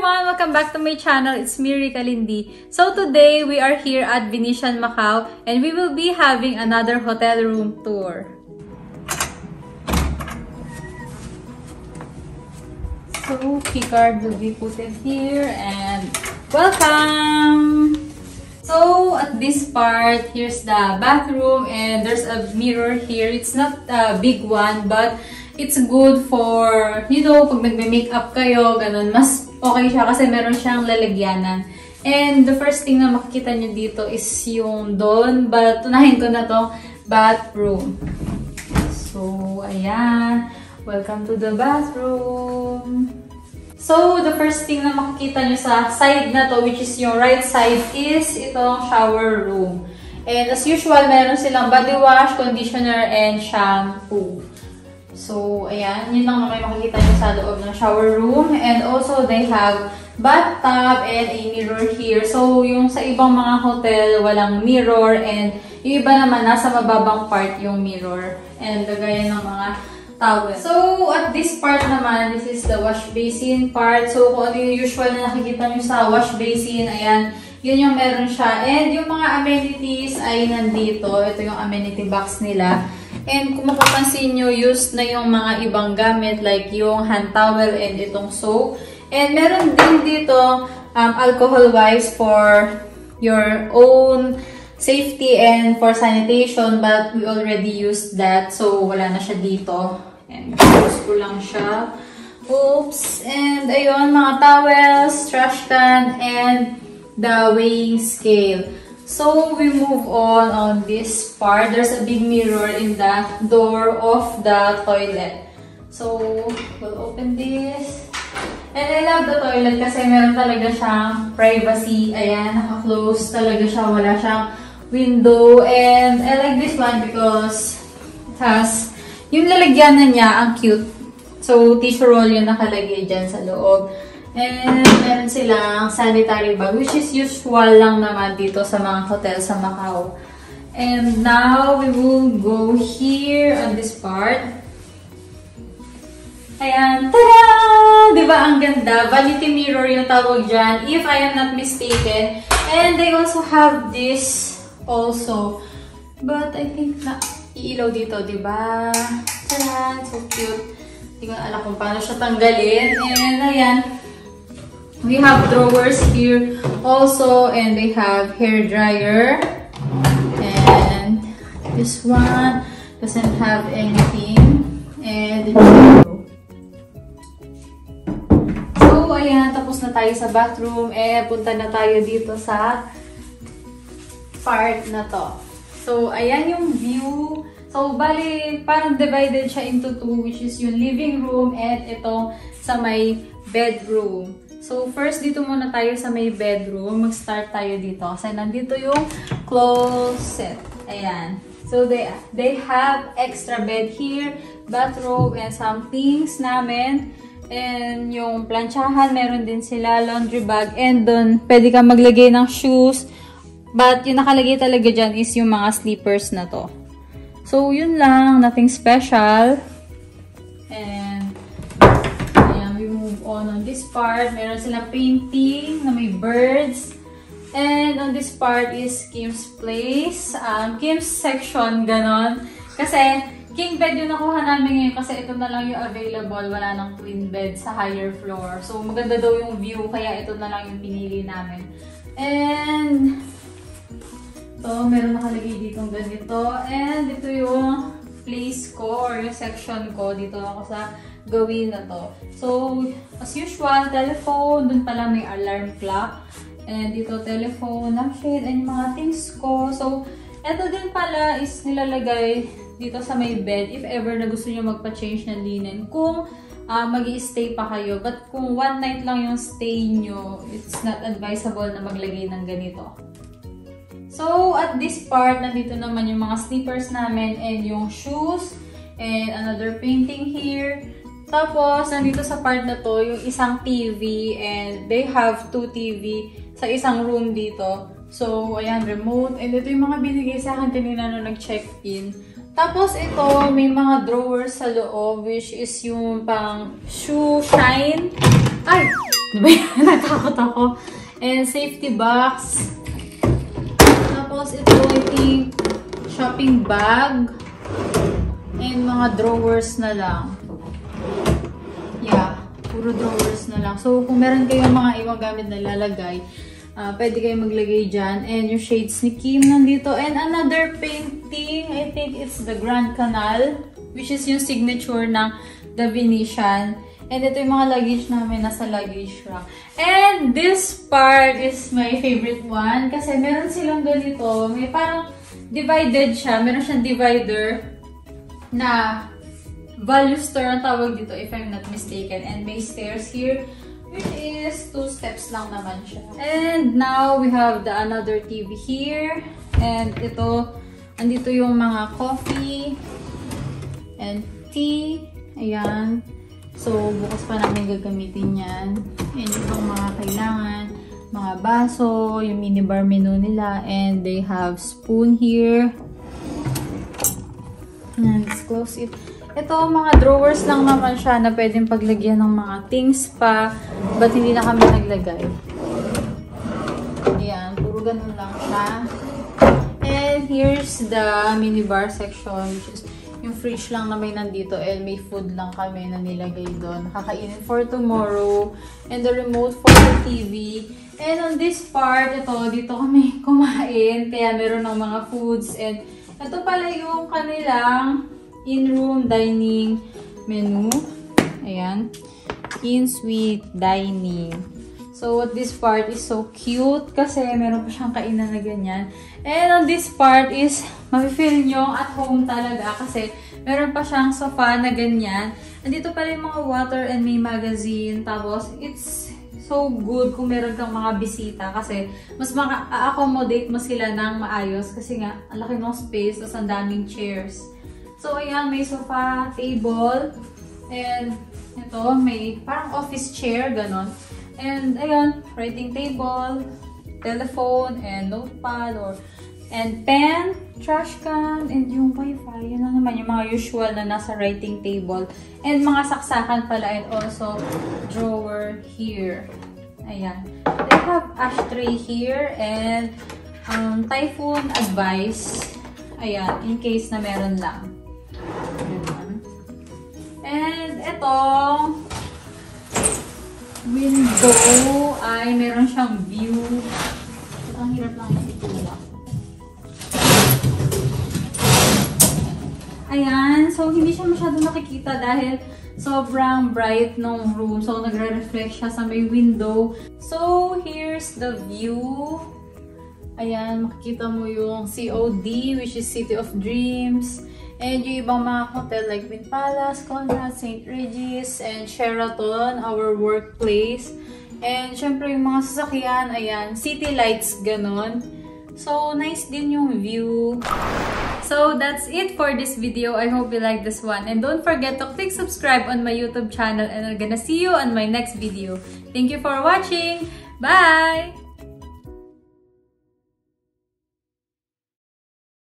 Welcome back to my channel. It's me, Rika Lindy. So today, we are here at Venetian Macau and we will be having another hotel room tour. So, keycard will be put in here and welcome! So, at this part, here's the bathroom and there's a mirror here. It's not a big one but it's good for, you know, pag nagme-makeup kayo, ganun, mas okay siya kasi meron siyang lalagyanan. And the first thing na makikita nyo dito is yung doon, but unahin ko na to bathroom. So, ayan. Welcome to the bathroom. So, the first thing na makikita nyo sa side na to, which is yung right side, is itong shower room. And as usual, meron silang body wash, conditioner, and shampoo. So, ayan. Yun lang naman makikita nyo sa loob ng shower room. And also, they have bathtub and a mirror here. So, yung sa ibang mga hotel, walang mirror. And yung iba naman, nasa mababang part yung mirror. And gaya ng mga towel. So, at this part naman, this is the wash basin part. So, kung ano yung usual na nakikita nyo sa wash basin, ayan, yun yung meron siya. And yung mga amenities ay nandito. Ito yung amenity box nila. And kung mapapansin nyo, used na yung mga ibang gamit like yung hand towel and itong soap. And meron din dito um, alcohol wipes for your own safety and for sanitation but we already used that so wala na siya dito. And close ko lang siya. Oops! And ayun, mga towels, trash can, and the weighing scale. So, we move on on this part. There's a big mirror in the door of the toilet. So, we'll open this. And I love the toilet kasi meron talaga siyang privacy. Ayan, naka-close talaga siya. Wala siyang window. And I like this one because it has, yung lalagyanan niya, ang cute. So, tissue roll yung nakalagay dyan sa loob. And meron silang sanitary bag, which is usual lang naman dito sa mga hotel sa Macau. And now, we will go here on this part. Ayan, tada! Diba ang ganda? Vanity mirror yung tawag dyan, if I am not mistaken. And they also have this also. But I think na iilaw dito, diba? Tada! So cute. Hindi ko na alam kung paano siya tanggalin. And ayan, We have drawers here also and they have hair dryer. And this one doesn't have anything. And So, ayan, tapos na tayo sa bathroom. Eh, punta na tayo dito sa part na to. So, ayan yung view. So, bali, parang divided siya into two, which is yung living room and ito sa may bedroom. So, first, dito muna tayo sa may bedroom. Mag-start tayo dito. Kasi nandito yung closet. Ayan. So, they, they have extra bed here, bathrobe, and some things namin. And yung planchahan, meron din sila, laundry bag. And doon, pwede ka maglagay ng shoes. But, yung nakalagay talaga dyan is yung mga slippers na to. So, yun lang. Nothing special. And, on. On this part, meron silang painting na may birds. And on this part is Kim's place. Um, Kim's section, ganon. Kasi, king bed yung nakuha namin ngayon kasi ito na lang yung available. Wala nang twin bed sa higher floor. So, maganda daw yung view, kaya ito na lang yung pinili namin. And, so, meron nakalagay dito ganito. And, ito yung place ko or yung section ko. Dito ako sa gawin na to. So, as usual, telephone, dun pala may alarm clock. And dito, telephone, lampshade, and mga things ko. So, eto din pala is nilalagay dito sa may bed if ever na gusto nyo magpa-change ng linen. Kung uh, ah, mag stay pa kayo. But kung one night lang yung stay nyo, it's not advisable na maglagay ng ganito. So, at this part, nandito naman yung mga slippers namin and yung shoes and another painting here. Tapos, nandito sa part na to, yung isang TV and they have two TV sa isang room dito. So, ayan, remote. And ito yung mga binigay sa akin kanina nung nag-check-in. Tapos, ito, may mga drawers sa loob, which is yung pang shoe shine. Ay! Diba yan? Natakot ako. And safety box. Tapos ito, I think, shopping bag. And mga drawers na lang. Yeah, puro drawers na lang. So, kung meron kayong mga ibang gamit na lalagay, uh, pwede kayong maglagay dyan. And yung shades ni Kim nandito. And another painting, I think it's the Grand Canal, which is yung signature ng The Venetian. And ito yung mga luggage namin nasa luggage rack. And this part is my favorite one kasi meron silang ganito. May parang divided siya. Meron siyang divider na value store ang tawag dito if I'm not mistaken. And may stairs here which is two steps lang naman siya. And now we have the another TV here. And ito, andito yung mga coffee and tea. Ayan. So, bukas pa namin gagamitin yan. And itong mga kailangan, mga baso, yung minibar menu nila, and they have spoon here. And let's close it. Ito, mga drawers lang naman siya na pwedeng paglagyan ng mga things pa. Ba't hindi na kami naglagay? Ayan, puro ganun lang siya. And here's the minibar section, which is yung fridge lang na may nandito and may food lang kami na nilagay doon. Kakainin for tomorrow. And the remote for the TV. And on this part, ito, dito kami kumain. Kaya meron ng mga foods. And ito pala yung kanilang in-room dining menu. Ayan. In-suite dining. So, what this part is so cute kasi meron pa siyang kainan na ganyan. And on this part is, mafe-feel nyo at home talaga kasi meron pa siyang sofa na ganyan. Andito pala yung mga water and may magazine. Tapos, it's so good kung meron kang mga bisita kasi mas maka-accommodate mo sila ng maayos kasi nga, ang laki ng space tapos ang daming chairs. So, ayan, may sofa, table, and ito, may parang office chair, ganon. And, ayan, writing table, telephone, and notepad, or, and pen, trash can, and yung wifi. Yan lang naman yung mga usual na nasa writing table. And mga saksakan pala, and also drawer here. Ayan. They have ashtray here, and um, typhoon advice. Ayan, in case na meron lang. And ito, window ay meron siyang view. Ang hirap lang makikita. Ayan. So, hindi siya masyado nakikita dahil sobrang bright ng room. So, nagre-reflect siya sa may window. So, here's the view. Ayan, makikita mo yung COD, which is City of Dreams. And yung ibang mga hotel like Wynn Palace, Conrad, St. Regis, and Sheraton, our workplace. And syempre yung mga sasakyan, ayan, city lights, ganon. So, nice din yung view. So, that's it for this video. I hope you like this one. And don't forget to click subscribe on my YouTube channel and I'm gonna see you on my next video. Thank you for watching. Bye!